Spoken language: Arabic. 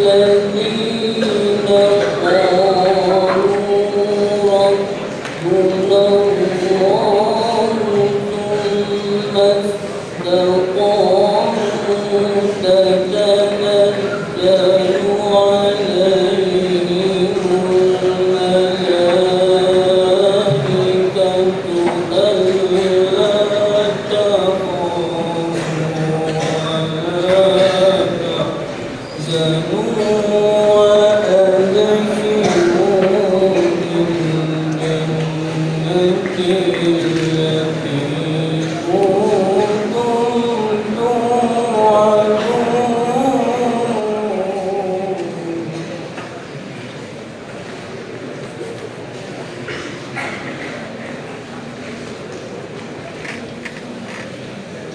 الذين قالوا ربنا